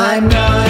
I'm not.